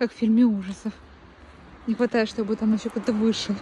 Как в фильме ужасов. Не хватает, чтобы там еще кто-то вышел.